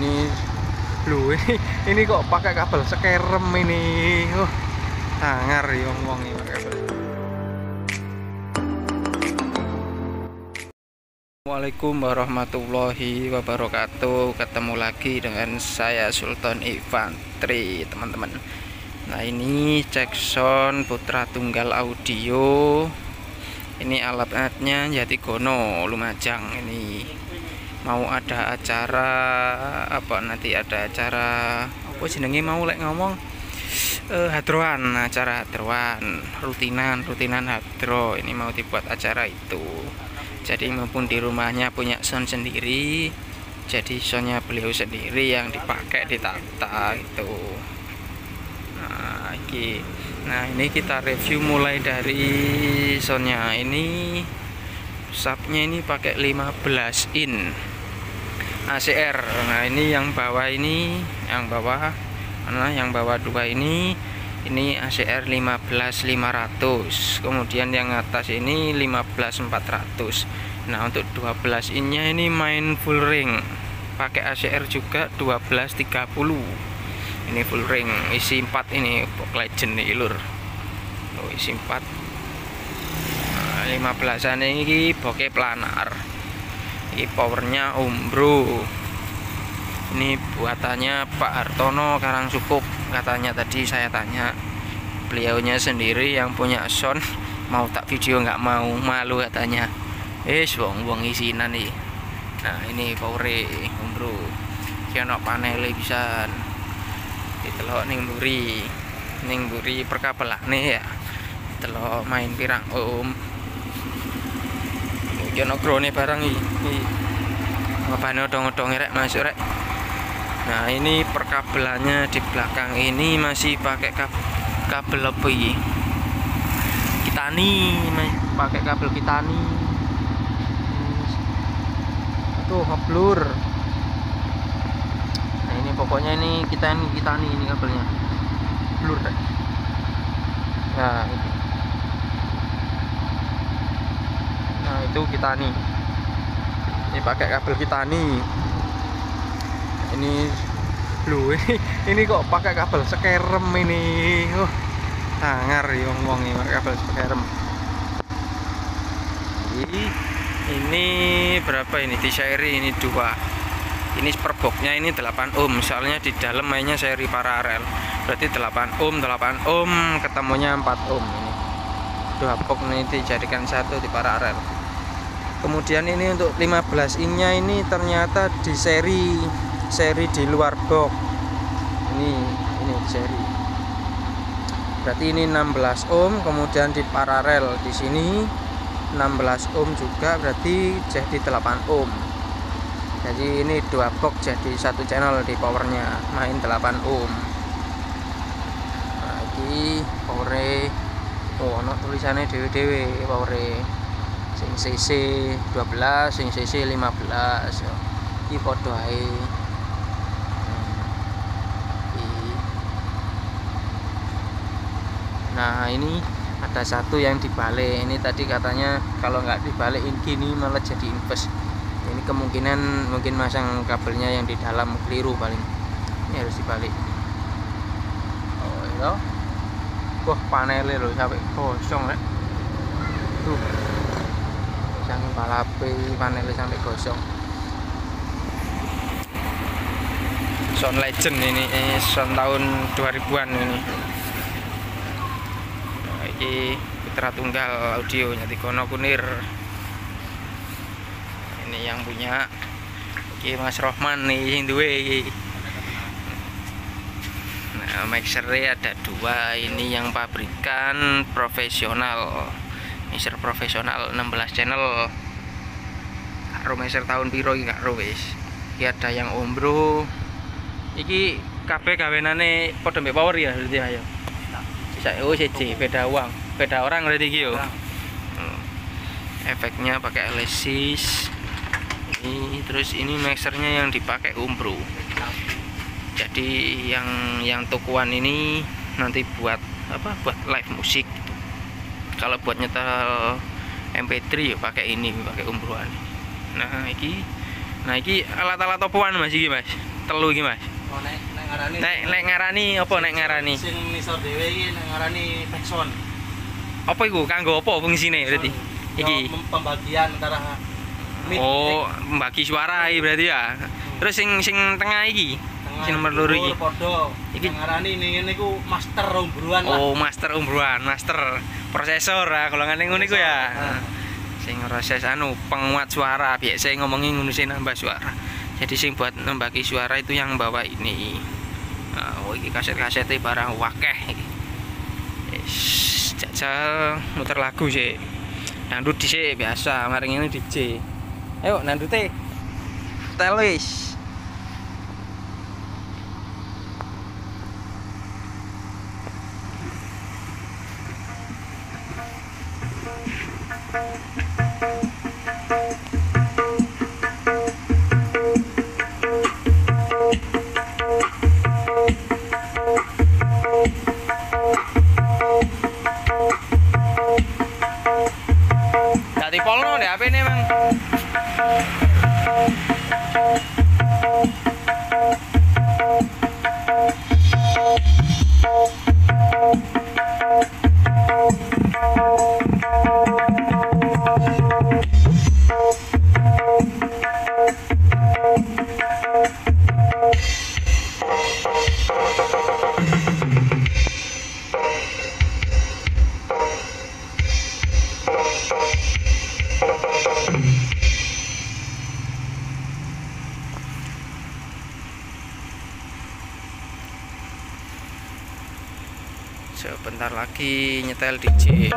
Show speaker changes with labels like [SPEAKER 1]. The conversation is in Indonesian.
[SPEAKER 1] ini. Lu ini, ini kok pakai kabel sekerem ini? Oh sangar ya wong ini pakai kabel. Assalamualaikum warahmatullahi wabarakatuh. Ketemu lagi dengan saya Sultan Infantri teman-teman. Nah ini sound putra tunggal audio. Ini alat-alatnya Jatigono Lumajang ini Mau ada acara Apa nanti ada acara Apa jenenge mau lek ngomong? Eh, hadroan acara hadroan rutinan rutinan hadro ini mau dibuat acara itu. Jadi maupun di rumahnya punya sound sendiri jadi soundnya beliau sendiri yang dipakai ditata itu. Nah ini nah ini kita review mulai dari soundnya ini subnya ini pakai 15 in. ACR nah ini yang bawah ini yang bawah mana yang bawah dua ini ini ACR 15500 kemudian yang atas ini 15400 nah untuk 12 innya ini main full ring. Pakai ACR juga 1230 ini full ring isi 4 ini legend nih lur. Oh, isi 4 nah, 15 an ini bokeh planar. Ini powernya umbro. Ini buatannya Pak Hartono Karangsukup katanya tadi saya tanya. Beliaunya sendiri yang punya sound mau tak video nggak mau malu katanya. Eh wong wong isinan nih nah ini power bro kena panel bisa ditelok ning buri ning buri perkabelane ya. Telok main pirang om kena grone barang iki. Apa odong-odong rek masuk rek. Nah ini perkabelannya di belakang ini masih pakai kabel lebih kitani pakai kabel kitani. Itu ngeblur. Nah ini pokoknya ini kita ini kitani ini kabelnya. Blur deh nah ini itu kitani ini pakai kabel kitani ini lu ini, ini kok pakai kabel sekerem ini. Oh sangar ya wong ini pakai kabel sekerem. Ini, ini berapa ini? Di seri ini dua. Ini per boxnya ini 8 ohm. Misalnya di dalam mainnya seri paralel berarti 8 ohm 8 ohm ketemunya 4 ohm ini. Dua box ini dijadikan satu di paralel kemudian ini untuk 15 innya ini ternyata di seri seri di luar box. Ini ini seri. Berarti ini 16 ohm kemudian di paralel di sini 16 ohm juga berarti jadi 8 ohm. Jadi ini dua box jadi satu channel di powernya main 8 ohm. Ini power oh no tulisannya dewe-dewe power sing cc 12 sing cc 15 ini foto aja nah ini ada satu yang dibalik. Ini tadi katanya kalau nggak dibalikin gini malah jadi invest ini kemungkinan mungkin masang kabelnya yang di dalam keliru paling. Ini harus dibalik. Oh iya. Wah panelnya loh sampai kosong ya jangan balape panelnya sampai kosong sound legend ini, ini sound tahun 2000-an ini. Iki putra tunggal audio nyati kono kunir. Ini yang punya. Iki Mas Rohman nih yang nah mixernya ada dua ini yang pabrikan profesional mixer profesional 16 channel. Karo mixer tahun piro iki kak wis. Iki ada yang ombro iki kabeh gawenane padha mbek power ya berarti ayo saya oh siji beda uang. Beda orang berarti hmm. efeknya pakai Alesis ini terus ini mixernya yang dipakai umbro. Jadi yang yang tukuan ini nanti buat apa buat live musik. Kalau buat nyetel MP3 ya pakai ini pakai umbroan nah ini nah ini alat-alat topoan mas ini mas telu iki, Mas?
[SPEAKER 2] Oh, nek nek ngarani
[SPEAKER 1] Nek nek ngarani apa nek ngarani?
[SPEAKER 2] sing nisor dhewe iki nek ngarani backsound.
[SPEAKER 1] Apa iku? Kanggo apa fungsine berarti?
[SPEAKER 2] Yo,
[SPEAKER 1] Iki.
[SPEAKER 2] pembagian antara
[SPEAKER 1] Oh, membagi suara iki berarti ya. Terus sing sing tengah iki.
[SPEAKER 2] Tengah,
[SPEAKER 1] sing nomor loro iki.
[SPEAKER 2] Padha.
[SPEAKER 1] Iki.
[SPEAKER 2] Ngarani ning ngene iku master rombruan lah.
[SPEAKER 1] Oh, master umbruan, master prosesor ah golongan ngono iku ya.
[SPEAKER 2] Nah.
[SPEAKER 1] Sing proses anu penguat suara, biasa ngomongin ngono sing nambah suara. Jadi sing buat membagi suara itu yang bawa ini. Nah, oh iki kaset-kasetnya barang wakeh iki. Wis jajal muter lagu sih. Nandut dhisik biasa, mari ngene DJ. Ayo nandute. Telis. Sebentar lagi nyetel DJ.